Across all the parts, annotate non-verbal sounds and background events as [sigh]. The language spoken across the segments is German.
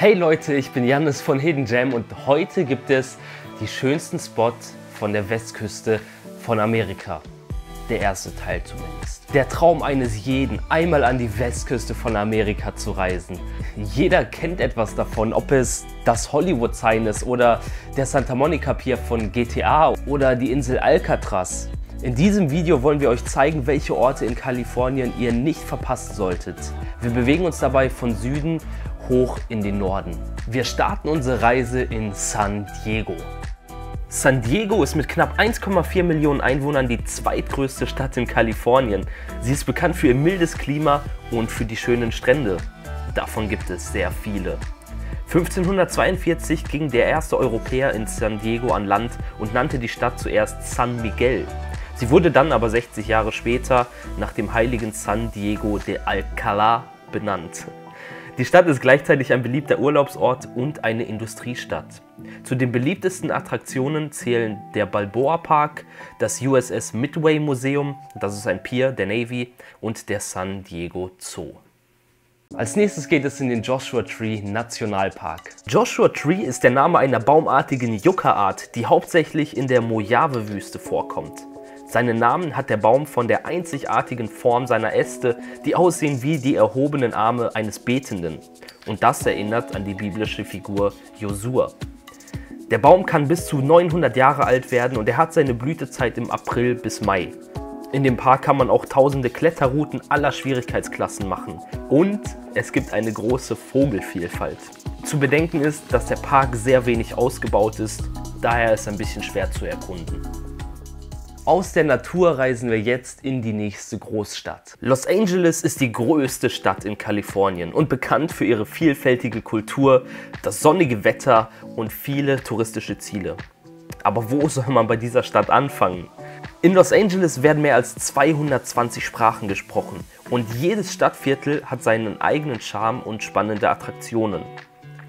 Hey Leute, ich bin Janis von Hidden Gem und heute gibt es die schönsten Spots von der Westküste von Amerika. Der erste Teil zumindest. Der Traum eines jeden, einmal an die Westküste von Amerika zu reisen. Jeder kennt etwas davon, ob es das Hollywood Sign ist oder der Santa Monica Pier von GTA oder die Insel Alcatraz. In diesem Video wollen wir euch zeigen, welche Orte in Kalifornien ihr nicht verpassen solltet. Wir bewegen uns dabei von Süden hoch in den Norden. Wir starten unsere Reise in San Diego. San Diego ist mit knapp 1,4 Millionen Einwohnern die zweitgrößte Stadt in Kalifornien. Sie ist bekannt für ihr mildes Klima und für die schönen Strände. Davon gibt es sehr viele. 1542 ging der erste Europäer in San Diego an Land und nannte die Stadt zuerst San Miguel. Sie wurde dann aber 60 Jahre später nach dem heiligen San Diego de Alcalá benannt. Die Stadt ist gleichzeitig ein beliebter Urlaubsort und eine Industriestadt. Zu den beliebtesten Attraktionen zählen der Balboa Park, das USS Midway Museum, das ist ein Pier der Navy, und der San Diego Zoo. Als nächstes geht es in den Joshua Tree Nationalpark. Joshua Tree ist der Name einer baumartigen Yucca-Art, die hauptsächlich in der Mojave-Wüste vorkommt. Seinen Namen hat der Baum von der einzigartigen Form seiner Äste, die aussehen wie die erhobenen Arme eines Betenden. Und das erinnert an die biblische Figur Josua. Der Baum kann bis zu 900 Jahre alt werden und er hat seine Blütezeit im April bis Mai. In dem Park kann man auch tausende Kletterrouten aller Schwierigkeitsklassen machen. Und es gibt eine große Vogelvielfalt. Zu bedenken ist, dass der Park sehr wenig ausgebaut ist, daher ist es ein bisschen schwer zu erkunden. Aus der Natur reisen wir jetzt in die nächste Großstadt. Los Angeles ist die größte Stadt in Kalifornien und bekannt für ihre vielfältige Kultur, das sonnige Wetter und viele touristische Ziele. Aber wo soll man bei dieser Stadt anfangen? In Los Angeles werden mehr als 220 Sprachen gesprochen und jedes Stadtviertel hat seinen eigenen Charme und spannende Attraktionen.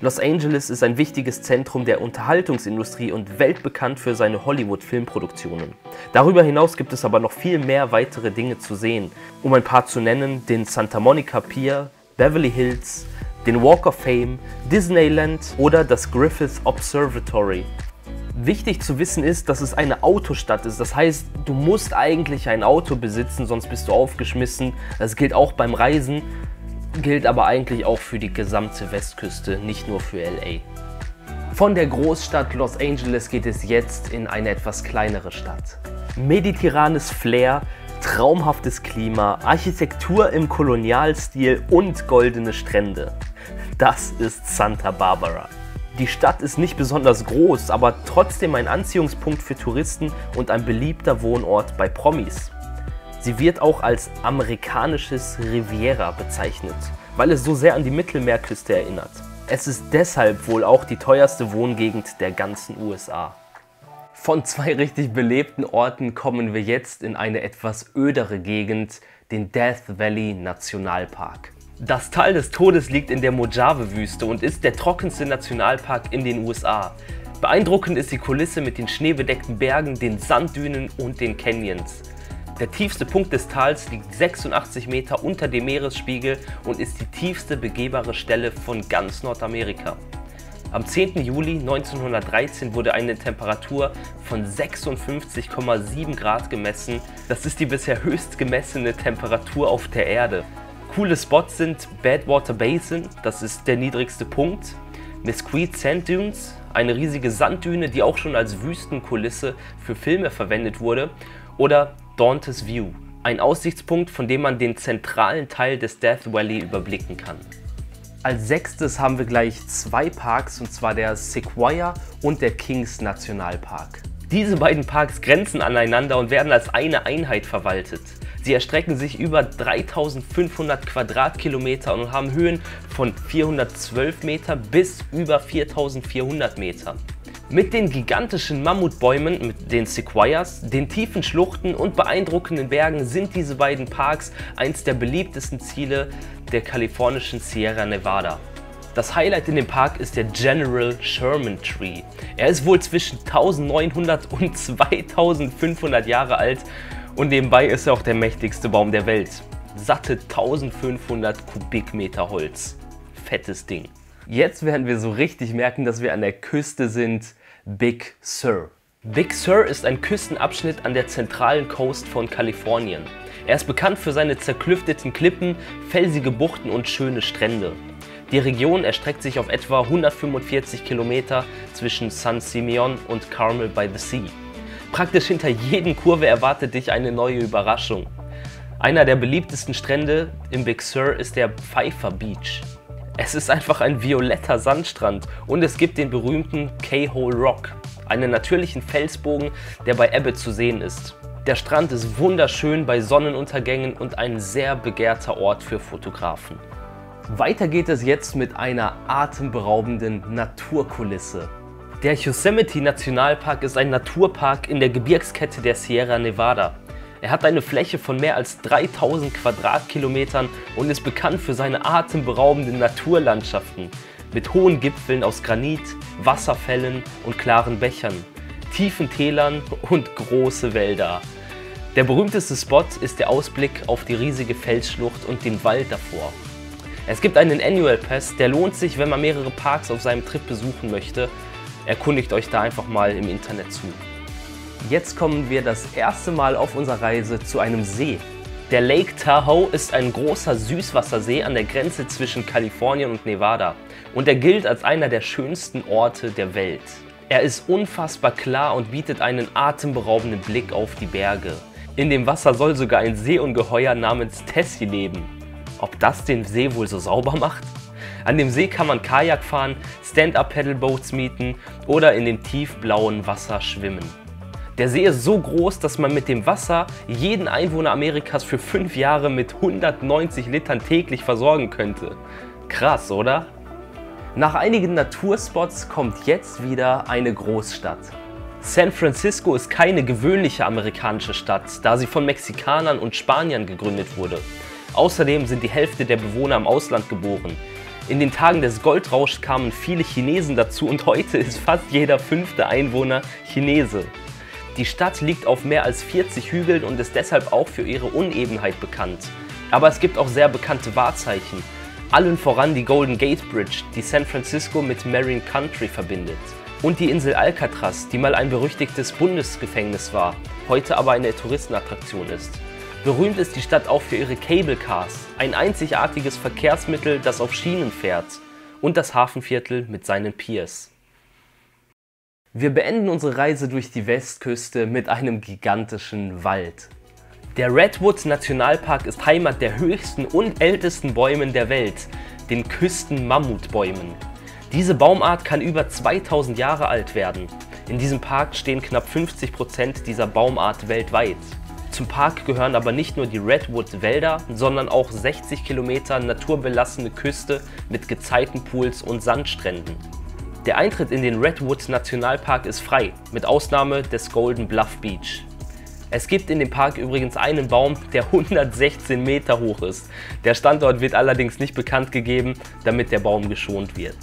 Los Angeles ist ein wichtiges Zentrum der Unterhaltungsindustrie und weltbekannt für seine Hollywood-Filmproduktionen. Darüber hinaus gibt es aber noch viel mehr weitere Dinge zu sehen. Um ein paar zu nennen, den Santa Monica Pier, Beverly Hills, den Walk of Fame, Disneyland oder das Griffith Observatory. Wichtig zu wissen ist, dass es eine Autostadt ist. Das heißt, du musst eigentlich ein Auto besitzen, sonst bist du aufgeschmissen. Das gilt auch beim Reisen gilt aber eigentlich auch für die gesamte Westküste, nicht nur für LA. Von der Großstadt Los Angeles geht es jetzt in eine etwas kleinere Stadt. Mediterranes Flair, traumhaftes Klima, Architektur im Kolonialstil und goldene Strände. Das ist Santa Barbara. Die Stadt ist nicht besonders groß, aber trotzdem ein Anziehungspunkt für Touristen und ein beliebter Wohnort bei Promis. Sie wird auch als amerikanisches Riviera bezeichnet, weil es so sehr an die Mittelmeerküste erinnert. Es ist deshalb wohl auch die teuerste Wohngegend der ganzen USA. Von zwei richtig belebten Orten kommen wir jetzt in eine etwas ödere Gegend, den Death Valley Nationalpark. Das Tal des Todes liegt in der Mojave-Wüste und ist der trockenste Nationalpark in den USA. Beeindruckend ist die Kulisse mit den schneebedeckten Bergen, den Sanddünen und den Canyons. Der tiefste Punkt des Tals liegt 86 Meter unter dem Meeresspiegel und ist die tiefste begehbare Stelle von ganz Nordamerika. Am 10. Juli 1913 wurde eine Temperatur von 56,7 Grad gemessen. Das ist die bisher höchst gemessene Temperatur auf der Erde. Coole Spots sind Badwater Basin, das ist der niedrigste Punkt, Mesquite Sand Dunes, eine riesige Sanddüne, die auch schon als Wüstenkulisse für Filme verwendet wurde, oder Dante's View, ein Aussichtspunkt, von dem man den zentralen Teil des Death Valley überblicken kann. Als sechstes haben wir gleich zwei Parks, und zwar der Sequoia und der Kings Nationalpark. Diese beiden Parks grenzen aneinander und werden als eine Einheit verwaltet. Sie erstrecken sich über 3500 Quadratkilometer und haben Höhen von 412 Meter bis über 4400 Meter. Mit den gigantischen Mammutbäumen, mit den Sequoias, den tiefen Schluchten und beeindruckenden Bergen sind diese beiden Parks eins der beliebtesten Ziele der kalifornischen Sierra Nevada. Das Highlight in dem Park ist der General Sherman Tree. Er ist wohl zwischen 1900 und 2500 Jahre alt und nebenbei ist er auch der mächtigste Baum der Welt. Satte 1500 Kubikmeter Holz. Fettes Ding. Jetzt werden wir so richtig merken, dass wir an der Küste sind. Big Sur. Big Sur ist ein Küstenabschnitt an der zentralen Coast von Kalifornien. Er ist bekannt für seine zerklüfteten Klippen, felsige Buchten und schöne Strände. Die Region erstreckt sich auf etwa 145 Kilometer zwischen San Simeon und Carmel by the Sea. Praktisch hinter jeden Kurve erwartet dich eine neue Überraschung. Einer der beliebtesten Strände im Big Sur ist der Pfeiffer Beach. Es ist einfach ein violetter Sandstrand und es gibt den berühmten K-Hole Rock, einen natürlichen Felsbogen, der bei Ebbe zu sehen ist. Der Strand ist wunderschön bei Sonnenuntergängen und ein sehr begehrter Ort für Fotografen. Weiter geht es jetzt mit einer atemberaubenden Naturkulisse. Der Yosemite Nationalpark ist ein Naturpark in der Gebirgskette der Sierra Nevada. Er hat eine Fläche von mehr als 3000 Quadratkilometern und ist bekannt für seine atemberaubenden Naturlandschaften mit hohen Gipfeln aus Granit, Wasserfällen und klaren Bächern, tiefen Tälern und große Wälder. Der berühmteste Spot ist der Ausblick auf die riesige Felsschlucht und den Wald davor. Es gibt einen Annual Pass, der lohnt sich, wenn man mehrere Parks auf seinem Trip besuchen möchte. Erkundigt euch da einfach mal im Internet zu. Jetzt kommen wir das erste Mal auf unserer Reise zu einem See. Der Lake Tahoe ist ein großer Süßwassersee an der Grenze zwischen Kalifornien und Nevada und er gilt als einer der schönsten Orte der Welt. Er ist unfassbar klar und bietet einen atemberaubenden Blick auf die Berge. In dem Wasser soll sogar ein Seeungeheuer namens Tessie leben. Ob das den See wohl so sauber macht? An dem See kann man Kajak fahren, Stand-Up-Pedalboats mieten oder in dem tiefblauen Wasser schwimmen. Der See ist so groß, dass man mit dem Wasser jeden Einwohner Amerikas für fünf Jahre mit 190 Litern täglich versorgen könnte. Krass, oder? Nach einigen Naturspots kommt jetzt wieder eine Großstadt. San Francisco ist keine gewöhnliche amerikanische Stadt, da sie von Mexikanern und Spaniern gegründet wurde. Außerdem sind die Hälfte der Bewohner im Ausland geboren. In den Tagen des Goldrauschs kamen viele Chinesen dazu und heute ist fast jeder fünfte Einwohner Chinese. Die Stadt liegt auf mehr als 40 Hügeln und ist deshalb auch für ihre Unebenheit bekannt. Aber es gibt auch sehr bekannte Wahrzeichen. Allen voran die Golden Gate Bridge, die San Francisco mit Marine Country verbindet und die Insel Alcatraz, die mal ein berüchtigtes Bundesgefängnis war, heute aber eine Touristenattraktion ist. Berühmt ist die Stadt auch für ihre Cable Cars, ein einzigartiges Verkehrsmittel, das auf Schienen fährt, und das Hafenviertel mit seinen Piers. Wir beenden unsere Reise durch die Westküste mit einem gigantischen Wald. Der Redwood Nationalpark ist Heimat der höchsten und ältesten Bäumen der Welt, den Küstenmammutbäumen. Diese Baumart kann über 2000 Jahre alt werden. In diesem Park stehen knapp 50 Prozent dieser Baumart weltweit. Zum Park gehören aber nicht nur die Redwood-Wälder, sondern auch 60 Kilometer naturbelassene Küste mit Gezeitenpools und Sandstränden. Der Eintritt in den Redwood Nationalpark ist frei, mit Ausnahme des Golden Bluff Beach. Es gibt in dem Park übrigens einen Baum, der [laughs] 116 Meter hoch ist. Der Standort wird allerdings nicht bekannt gegeben, damit der Baum geschont wird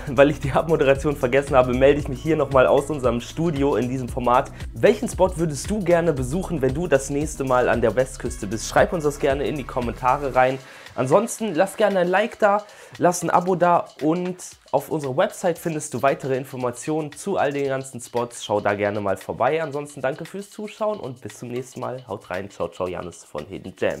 [laughs] weil ich die Abmoderation vergessen habe, melde ich mich hier nochmal aus unserem Studio in diesem Format. Welchen Spot würdest du gerne besuchen, wenn du das nächste Mal an der Westküste bist? Schreib uns das gerne in die Kommentare rein. Ansonsten lass gerne ein Like da, lass ein Abo da und auf unserer Website findest du weitere Informationen zu all den ganzen Spots. Schau da gerne mal vorbei. Ansonsten danke fürs Zuschauen und bis zum nächsten Mal. Haut rein. Ciao, ciao, Janis von Hidden Jam.